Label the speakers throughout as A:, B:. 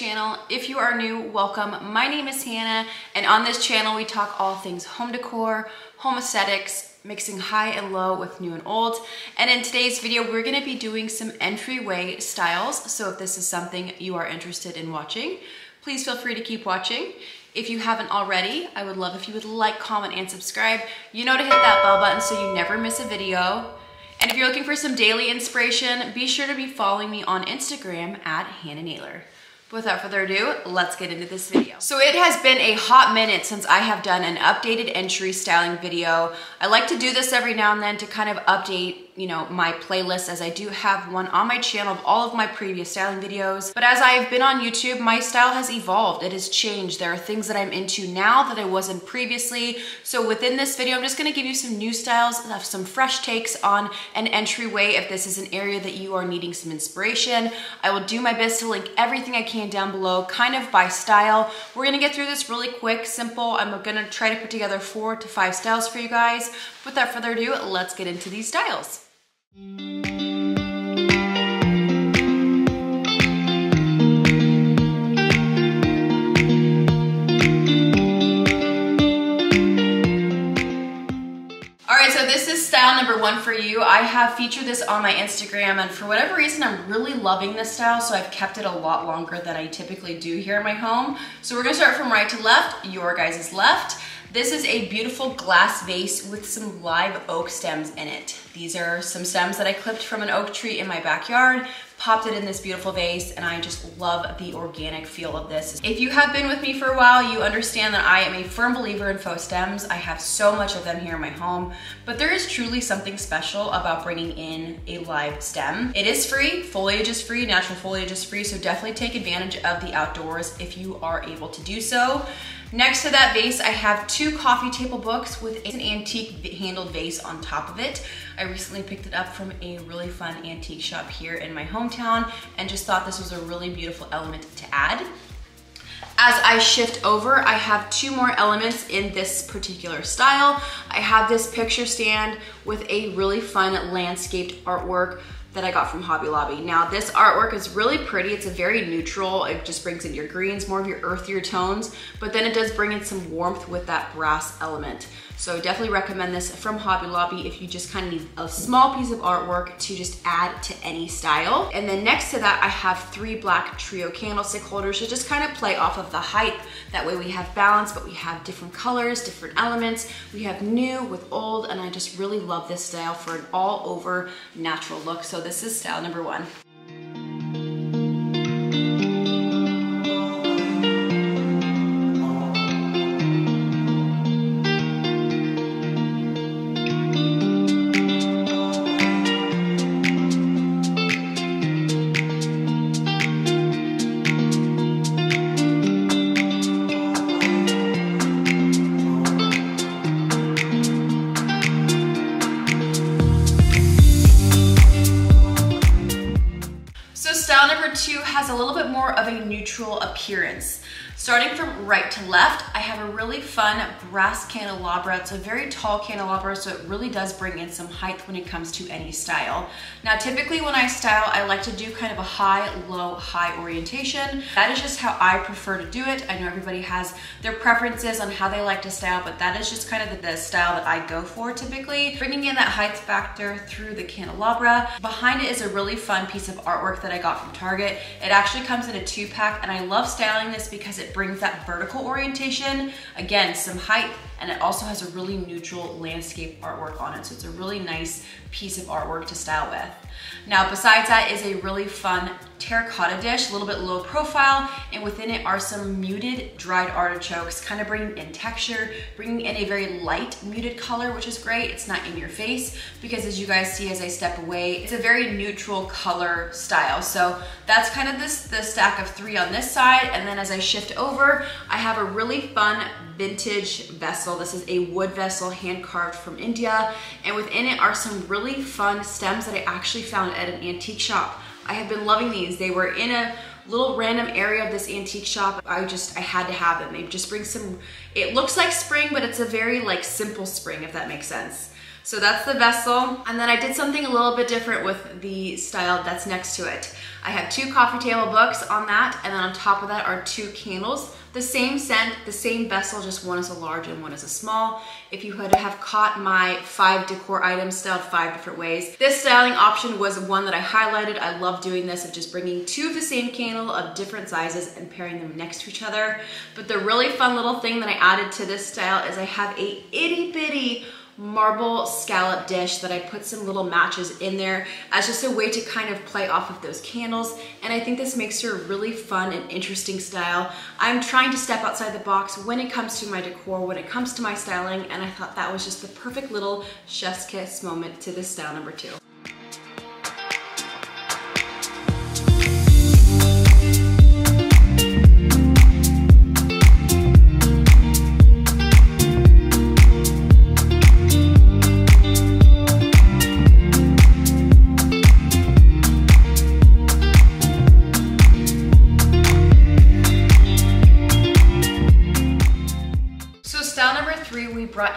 A: channel. If you are new, welcome. My name is Hannah and on this channel we talk all things home decor, home aesthetics, mixing high and low with new and old. And in today's video, we're gonna be doing some entryway styles. So if this is something you are interested in watching, please feel free to keep watching. If you haven't already, I would love if you would like, comment, and subscribe. You know to hit that bell button so you never miss a video. And if you're looking for some daily inspiration, be sure to be following me on Instagram at Hannah Naylor. Without further ado, let's get into this video. So it has been a hot minute since I have done an updated entry styling video. I like to do this every now and then to kind of update you know, my playlist as I do have one on my channel of all of my previous styling videos. But as I've been on YouTube, my style has evolved. It has changed. There are things that I'm into now that I wasn't previously. So within this video, I'm just gonna give you some new styles, have some fresh takes on an entryway if this is an area that you are needing some inspiration. I will do my best to link everything I can down below, kind of by style. We're gonna get through this really quick, simple. I'm gonna try to put together four to five styles for you guys. Without further ado, let's get into these styles. Alright, so this is style number one for you. I have featured this on my Instagram and for whatever reason I'm really loving this style so I've kept it a lot longer than I typically do here in my home. So we're gonna start from right to left, your guys' left. This is a beautiful glass vase with some live oak stems in it. These are some stems that I clipped from an oak tree in my backyard, popped it in this beautiful vase, and I just love the organic feel of this. If you have been with me for a while, you understand that I am a firm believer in faux stems. I have so much of them here in my home, but there is truly something special about bringing in a live stem. It is free, foliage is free, natural foliage is free, so definitely take advantage of the outdoors if you are able to do so. Next to that vase, I have two coffee table books with an antique handled vase on top of it. I recently picked it up from a really fun antique shop here in my hometown and just thought this was a really beautiful element to add. As I shift over, I have two more elements in this particular style. I have this picture stand with a really fun landscaped artwork that I got from Hobby Lobby. Now this artwork is really pretty. It's a very neutral. It just brings in your greens, more of your earthier tones, but then it does bring in some warmth with that brass element. So definitely recommend this from Hobby Lobby if you just kind of need a small piece of artwork to just add to any style. And then next to that, I have three black trio candlestick holders to just kind of play off of the height. That way we have balance, but we have different colors, different elements. We have new with old, and I just really love this style for an all over natural look. So this is style number one. Neutral appearance. Starting from right to left, I have a really fun brass candelabra. It's a very tall candelabra, so it really does bring in some height when it comes to any style. Now, typically when I style, I like to do kind of a high, low, high orientation. That is just how I prefer to do it. I know everybody has their preferences on how they like to style, but that is just kind of the, the style that I go for typically. Bringing in that height factor through the candelabra. Behind it is a really fun piece of artwork that I got from Target. It actually comes in a two pack, and I love styling this because it brings that vertical orientation. Again, some height, and it also has a really neutral landscape artwork on it. So it's a really nice piece of artwork to style with. Now, besides that is a really fun terracotta dish, a little bit low profile, and within it are some muted dried artichokes, kind of bringing in texture, bringing in a very light muted color, which is great. It's not in your face because as you guys see as I step away, it's a very neutral color style. So that's kind of this the stack of three on this side. And then as I shift over, I have a really fun vintage vessel. This is a wood vessel hand carved from India. And within it are some really fun stems that I actually found at an antique shop. I have been loving these. They were in a little random area of this antique shop. I just, I had to have them. They just bring some, it looks like spring, but it's a very like simple spring, if that makes sense. So that's the vessel. And then I did something a little bit different with the style that's next to it. I have two coffee table books on that, and then on top of that are two candles. The same scent, the same vessel, just one is a large and one is a small. If you would have caught my five decor items styled five different ways. This styling option was one that I highlighted. I love doing this of just bringing two of the same candle of different sizes and pairing them next to each other. But the really fun little thing that I added to this style is I have a itty bitty marble scallop dish that I put some little matches in there as just a way to kind of play off of those candles. And I think this makes her a really fun and interesting style. I'm trying to step outside the box when it comes to my decor, when it comes to my styling, and I thought that was just the perfect little chef's kiss moment to this style number two.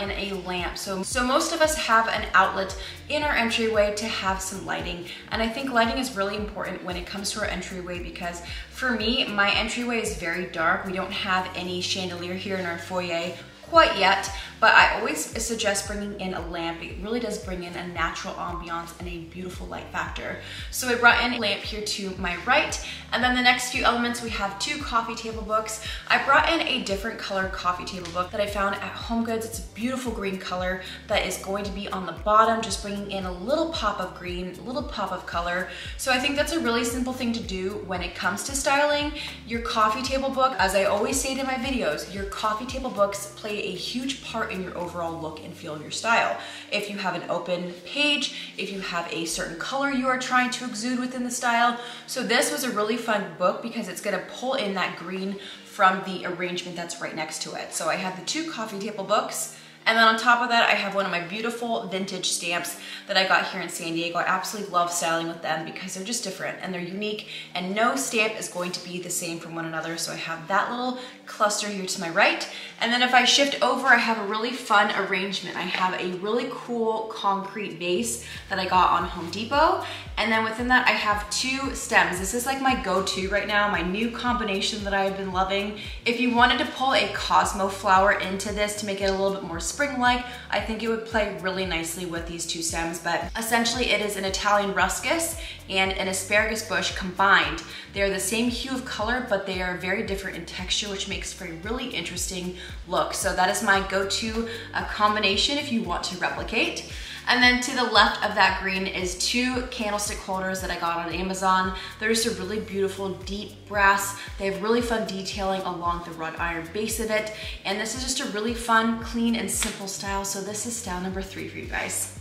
A: In a lamp. So, so most of us have an outlet in our entryway to have some lighting. And I think lighting is really important when it comes to our entryway because for me, my entryway is very dark. We don't have any chandelier here in our foyer quite yet, but I always suggest bringing in a lamp. It really does bring in a natural ambiance and a beautiful light factor. So I brought in a lamp here to my right, and then the next few elements, we have two coffee table books. I brought in a different color coffee table book that I found at Home Goods. It's a beautiful green color that is going to be on the bottom, just bringing in a little pop of green, a little pop of color. So I think that's a really simple thing to do when it comes to styling. Your coffee table book, as I always say in my videos, your coffee table books play a huge part in your overall look and feel of your style. If you have an open page, if you have a certain color you are trying to exude within the style. So this was a really fun book because it's gonna pull in that green from the arrangement that's right next to it. So I have the two coffee table books, and then on top of that, I have one of my beautiful vintage stamps that I got here in San Diego. I absolutely love styling with them because they're just different and they're unique and no stamp is going to be the same from one another. So I have that little cluster here to my right. And then if I shift over, I have a really fun arrangement. I have a really cool concrete vase that I got on Home Depot. And then within that, I have two stems. This is like my go-to right now, my new combination that I've been loving. If you wanted to pull a Cosmo flower into this to make it a little bit more spring-like, I think it would play really nicely with these two stems. But essentially it is an Italian ruscus and an asparagus bush combined. They're the same hue of color, but they are very different in texture, which makes for a really interesting look. So that is my go-to uh, combination if you want to replicate. And then to the left of that green is two candlestick holders that I got on Amazon. They're just a really beautiful deep brass. They have really fun detailing along the wrought iron base of it. And this is just a really fun, clean, and simple style. So this is style number three for you guys.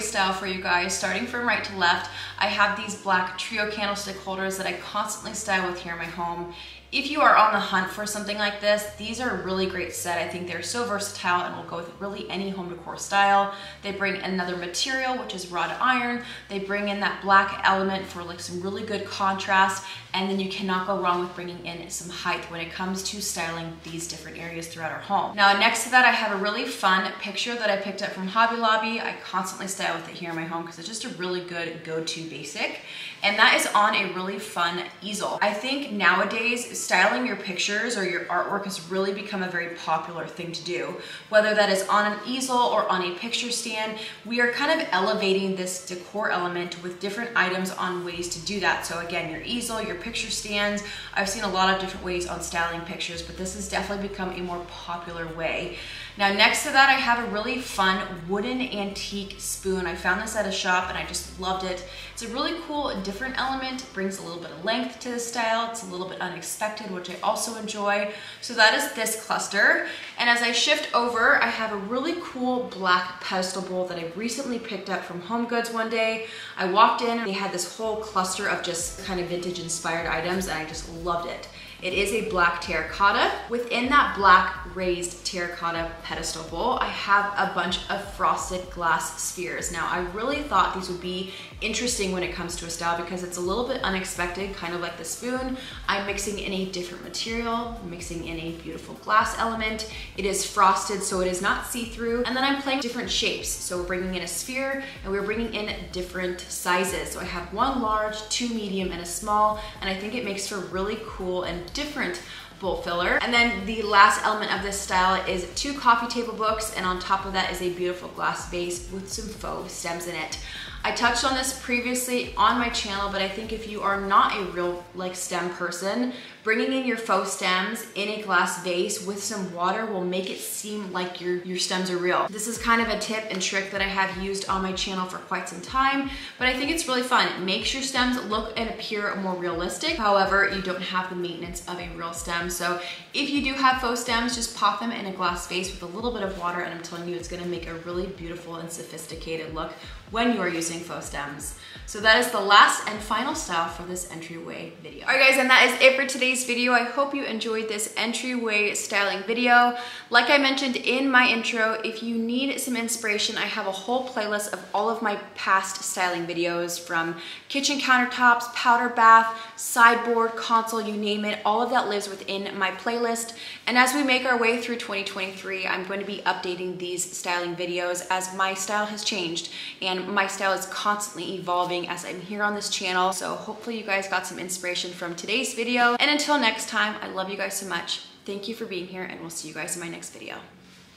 A: Style for you guys, starting from right to left. I have these black trio candlestick holders that I constantly style with here in my home. If you are on the hunt for something like this, these are a really great set. I think they're so versatile and will go with really any home decor style. They bring another material, which is wrought iron. They bring in that black element for like some really good contrast. And then you cannot go wrong with bringing in some height when it comes to styling these different areas throughout our home. Now, next to that, I have a really fun picture that I picked up from Hobby Lobby. I constantly style with it here in my home because it's just a really good go-to basic. And that is on a really fun easel. I think nowadays, styling your pictures or your artwork has really become a very popular thing to do. Whether that is on an easel or on a picture stand, we are kind of elevating this decor element with different items on ways to do that. So again, your easel, your picture stands. I've seen a lot of different ways on styling pictures, but this has definitely become a more popular way. Now next to that, I have a really fun wooden antique spoon. I found this at a shop and I just loved it. It's a really cool different element, brings a little bit of length to the style. It's a little bit unexpected, which I also enjoy. So that is this cluster. And as I shift over, I have a really cool black pedestal bowl that I recently picked up from Home Goods one day. I walked in, and they had this whole cluster of just kind of vintage inspired items and I just loved it. It is a black terracotta. Within that black raised terracotta pedestal bowl, I have a bunch of frosted glass spheres. Now, I really thought these would be interesting when it comes to a style because it's a little bit unexpected, kind of like the spoon. I'm mixing in a different material, mixing in a beautiful glass element. It is frosted, so it is not see-through. And then I'm playing different shapes. So we're bringing in a sphere and we're bringing in different sizes. So I have one large, two medium, and a small, and I think it makes for really cool and different bowl filler. And then the last element of this style is two coffee table books and on top of that is a beautiful glass vase with some faux stems in it. I touched on this previously on my channel, but I think if you are not a real like stem person, bringing in your faux stems in a glass vase with some water will make it seem like your, your stems are real. This is kind of a tip and trick that I have used on my channel for quite some time, but I think it's really fun. It makes your stems look and appear more realistic. However, you don't have the maintenance of a real stem. So if you do have faux stems, just pop them in a glass vase with a little bit of water and I'm telling you it's gonna make a really beautiful and sophisticated look when you are using faux stems. So that is the last and final style for this entryway video. All right guys, and that is it for today's video. I hope you enjoyed this entryway styling video. Like I mentioned in my intro, if you need some inspiration, I have a whole playlist of all of my past styling videos from kitchen countertops, powder bath, sideboard, console, you name it. All of that lives within my playlist. And as we make our way through 2023, I'm going to be updating these styling videos as my style has changed and my style is constantly evolving as I'm here on this channel. So hopefully you guys got some inspiration from today's video. And until next time, I love you guys so much. Thank you for being here and we'll see you guys in my next video.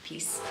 A: Peace.